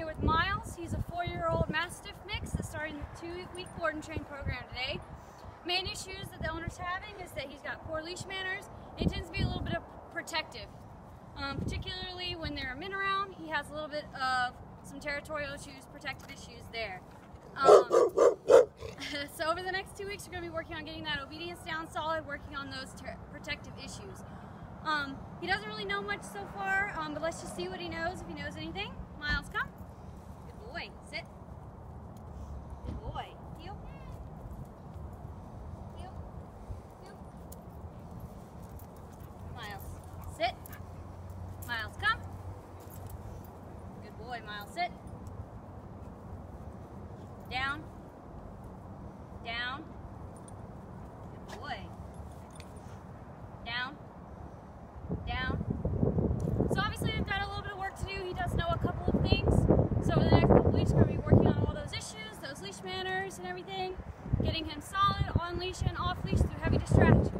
here with Myles. He's a four-year-old Mastiff mix that's starting the two-week board and train program today. Main issues that the owner's having is that he's got poor leash manners. He tends to be a little bit protective, um, particularly when there are men around. He has a little bit of some territorial issues, protective issues there. Um, so over the next two weeks, we're going to be working on getting that obedience down solid, working on those protective issues. Um, he doesn't really know much so far, um, but let's just see what he knows, if he knows anything. Myles, come. Boy. Sit. Good boy. Heel. Heel. Heel. Myles, sit. Myles, come. Good boy, Myles, sit. Down. Good boy. Down. Down. So obviously we've got a little bit of work to do. He does know a couple of things. So over the next couple weeks we're going to be working on all those issues, those leash manners and everything, getting him solid on leash and off leash through heavy distraction.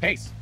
Pace.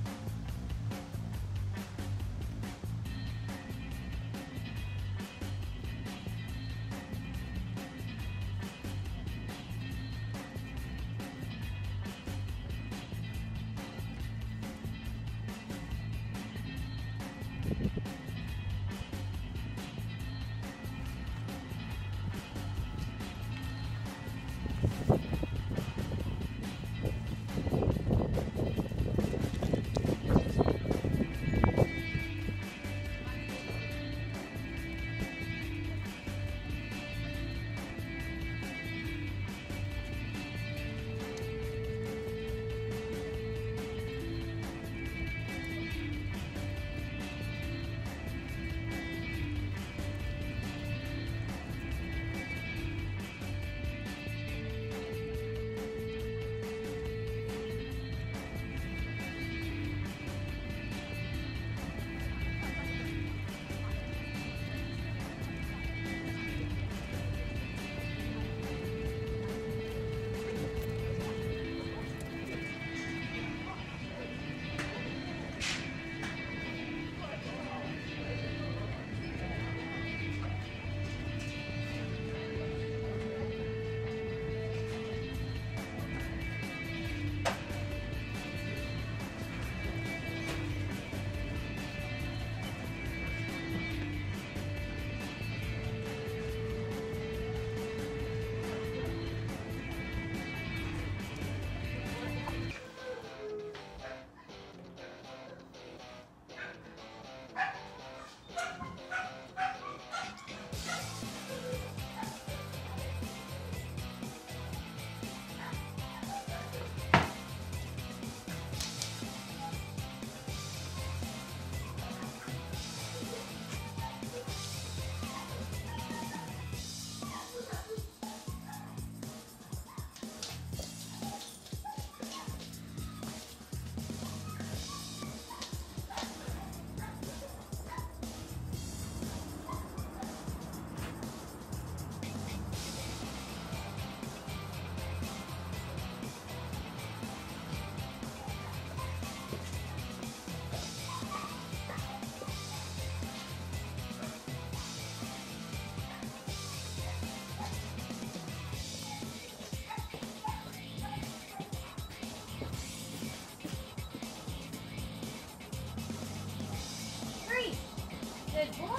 Said, whoa.